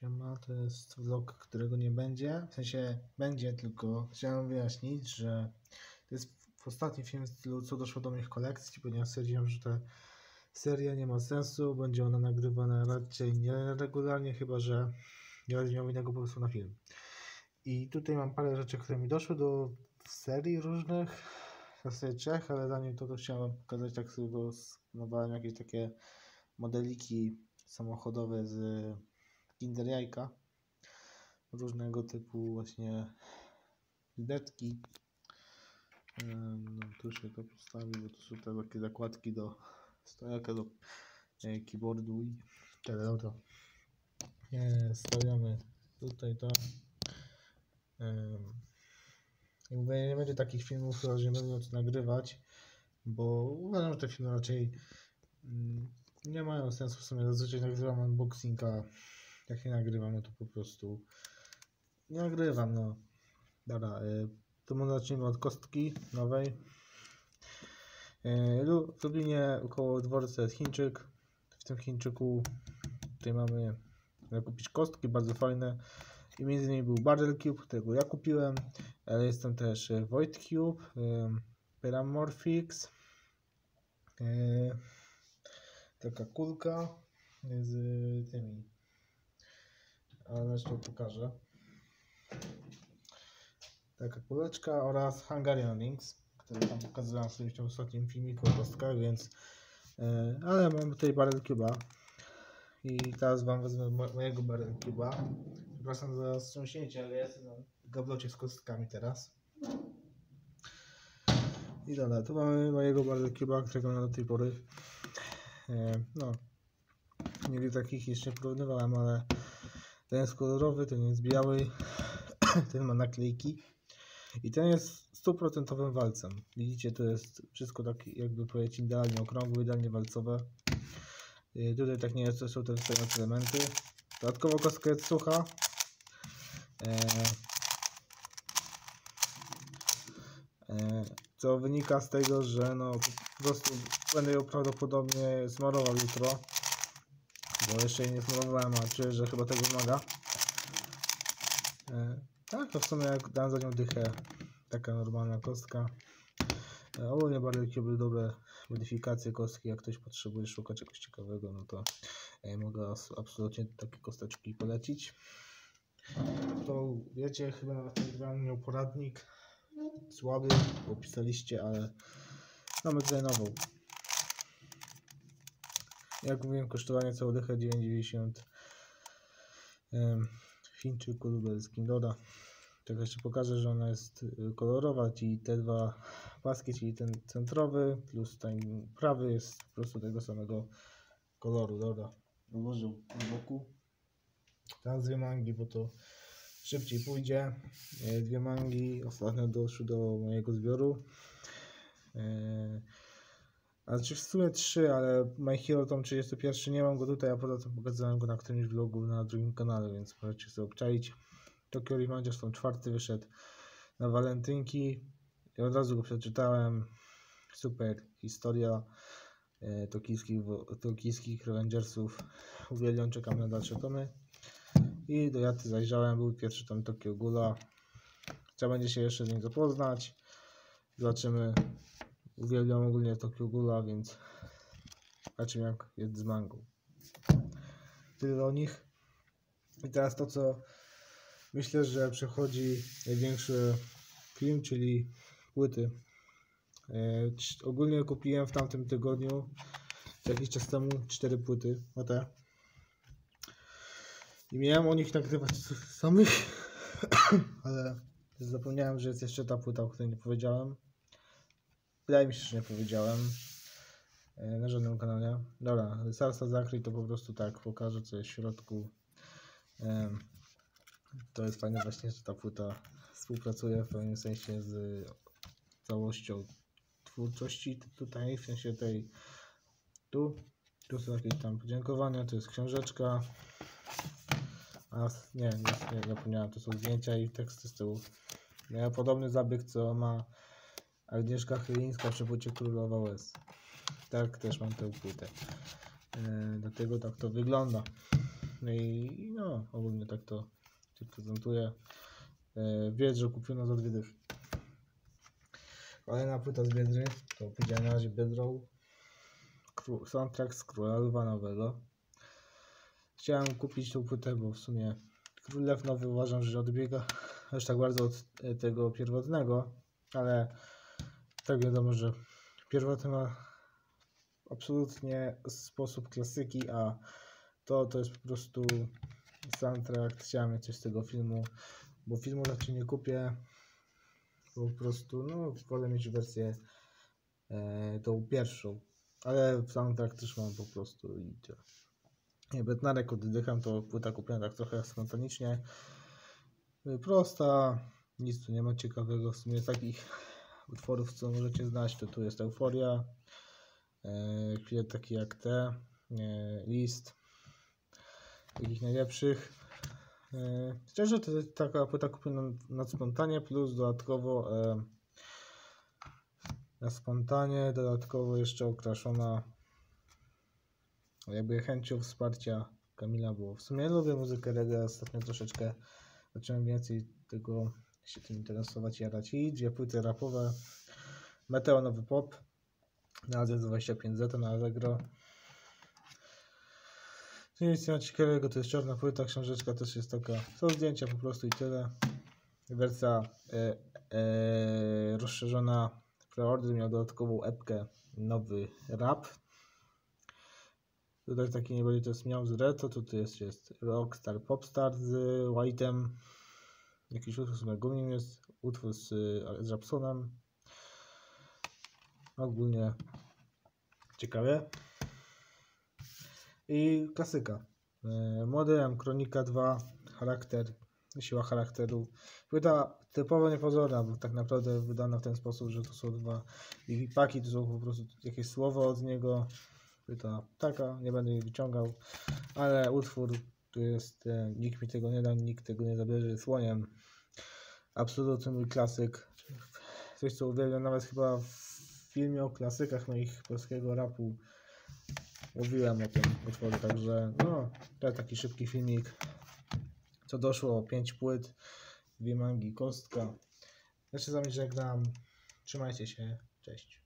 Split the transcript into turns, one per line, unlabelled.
Siema, to jest vlog, którego nie będzie. W sensie będzie, tylko chciałem wyjaśnić, że to jest ostatni film stylu co doszło do moich kolekcji, ponieważ stwierdziłem, że ta seria nie ma sensu, będzie ona nagrywana raczej nieregularnie, chyba że nie będzie miał innego pomysłu na film. I tutaj mam parę rzeczy, które mi doszły do serii różnych, w zasadzie trzech, ale zanim to, to chciałem pokazać, tak sobie rozplanowałem jakieś takie modeliki samochodowe z Kinder Jajka. Różnego typu właśnie lideczki. No, tu się to postawi, bo to są te takie zakładki do stojaka, do e, keyboardu i tyle. Dobra. E, Stawiamy tutaj to. I mówię, nie będzie takich filmów, które nie będę nagrywać, bo uważam, że te filmy raczej mm, nie mają sensu w sumie. Zazwyczaj nagrywam unboxing, a jak nie nagrywam, no to po prostu nie nagrywam, no. Dobra, y, to może zacznijmy od kostki nowej. Y, W Lublinie około dworca jest Chińczyk. W tym Chińczyku tutaj mamy kupić kostki, bardzo fajne. I między innymi był Barrel Cube, którego ja kupiłem. Ale jest tam też y, Void Cube, y, Peramorphix, y, taka kulka z tymi ale zresztą pokażę. Taka kuleczka oraz Hungarian Links, które tam pokazywałem sobie w ostatnim filmiku o kostkach, więc e, ale mam tutaj Barrel Cube'a i teraz wam wezmę mo- mojego Barrel Cube'a. Przepraszam za wstrząśnięcie, ale jestem na gablocie z kostkami teraz. I dobra, tu mamy mojego Barrel Cube'a, którego mam do tej pory. E, no, nigdy takich jeszcze porównywałem, ale ten jest kolorowy, ten jest biały, ten ma naklejki i ten jest stuprocentowym walcem. Widzicie, to jest wszystko tak jakby powiedzieć idealnie okrągłe, idealnie walcowe. Yy, Tutaj tak nie jest, to są te wystające elementy. Dodatkowo kostka jest sucha. Eee, eee, co wynika z tego, że no po prostu będę ją prawdopodobnie smarował jutro bo jeszcze jej nie spróbowałem, a czuję, że chyba tego wymaga. E, tak, to w sumie jak dam za nią dychę, taka normalna kostka. E, ogólnie bardzo były dobre modyfikacje kostki, jak ktoś potrzebuje szukać czegoś ciekawego, no to e, mogę absolutnie takie kosteczki polecić. To wiecie, chyba nawet nagrałem miał poradnik słaby, bo pisaliście, ale mamy tutaj nową. Jak mówiłem, kosztowanie całą dychę 9,90 Em, w Chińczyku lubelskim doda. Tak jeszcze pokażę, że ona jest y, kolorowa, czyli te dwa paski, czyli ten centrowy plus ten prawy jest po prostu tego samego koloru, dobra. Ułożył na boku. Teraz dwie mangi, bo to szybciej pójdzie. E, Dwie mangi ostatnio doszły do mojego zbioru. A znaczy w sumie trzy, ale My Hero Tom 31 nie mam go tutaj, a poza tym pokazałem go na którymś vlogu na drugim kanale, więc możecie sobie obczaić. Tokyo Revengers Tom 4 wyszedł na walentynki i od razu go przeczytałem. Super historia e, tokijskich, tokijskich Revengersów. Uwielbiam, czekam na dalsze tomy. I do Jaty zajrzałem, był pierwszy tom Tokyo Gula. Trzeba będzie się jeszcze z nim zapoznać. Zobaczymy, Uwielbiam ogólnie Tokyo Ghoula, więc zobaczymy jak jest z mangą. Tyle o nich. I teraz to, co myślę, że przechodzi największy film, czyli płyty. Cz- ogólnie kupiłem w tamtym tygodniu, jakiś czas temu, cztery płyty, o te. I miałem o nich nagrywać samych, ale zapomniałem, że jest jeszcze ta płyta, o której nie powiedziałem. Wydaje mi się, że nie powiedziałem e, na żadnym kanale. Dobra, Salsa Zakryj to po prostu tak, pokażę co jest w środku. To jest fajne właśnie, że ta płyta współpracuje w pewnym sensie z całością twórczości tutaj, w sensie tej tu. Tu są jakieś tam podziękowania, to jest książeczka. A nie, nie, nie zapomniałem, to są zdjęcia i teksty z tyłu. Miała podobny zabieg, co ma Agnieszka Chylińska przy płycie Królowa Łez. Tak, też mam tę płytę. E, dlatego tak to wygląda. No i no, ogólnie jak to się prezentuje. E, Biedrze kupiono za dwie. Kolejna płyta z Biedry, to powiedziałem na razie Biedrą. Kró- Soundtrack z Króla Lwa Nowego. Chciałem kupić tą płytę, bo w sumie Król Lew Nowy uważam, że odbiega aż tak bardzo od e, tego pierwotnego, ale tak wiadomo, że pierwotny ma absolutnie sposób klasyki, a to to jest po prostu soundtrack. Chciałem mieć coś z tego filmu, bo filmu raczej nie kupię. Po prostu, no, wolę mieć wersję e, tą pierwszą, ale soundtrack też mam po prostu i tyle. Nie, Bednarek oddycham, to płyta kupiona tak trochę spontanicznie. Prosta, nic tu nie ma ciekawego. W sumie takich utworów, co możecie znać, to tu jest Euforia, e, chwile takie jak te, e, List, takich najlepszych. E, Szczerze, to jest taka płyta kupiona na spontanie, plus dodatkowo e, na spontanie, dodatkowo jeszcze okraszona jakby chęcią wsparcia Kamila, bo w sumie lubię muzykę reggae, ostatnio troszeczkę zacząłem więcej tego się tym interesować, jarać i dwie płyty rapowe, Meteo Nowy Pop na Z25Z na Allegro. Nic nie ma ciekawego, to jest czarna płyta, książeczka też jest taka, są zdjęcia po prostu i tyle. Wersja e, e, rozszerzona preorder miał dodatkową epkę nowy rap, Tutaj taki nie będzie to jest miał z Reto, tutaj jest, jest Rockstar Popstar z White'em. Jakiś utwór z Megumin jest, utwór z, z Rapsonem. Ogólnie ciekawie. I klasyka. E, Młody M, Kronika 2, charakter, siła charakteru. Płyta typowo niepozorna, bo tak naprawdę wydana w ten sposób, że to są dwa i paki, to są po prostu jakieś słowo od niego. Płyta taka, nie będę jej wyciągał, ale utwór tu jest, e, nikt mi tego nie da, nikt tego nie zabierze, słoniem. Absolutny mój klasyk. Coś co uwielbiam, nawet chyba w filmie o klasykach moich polskiego rapu mówiłem o tym utworze, także no, to taki szybki filmik. Co doszło, 5 płyt, dwie mangi, kostka. Ja się z wami żegnam, trzymajcie się, cześć.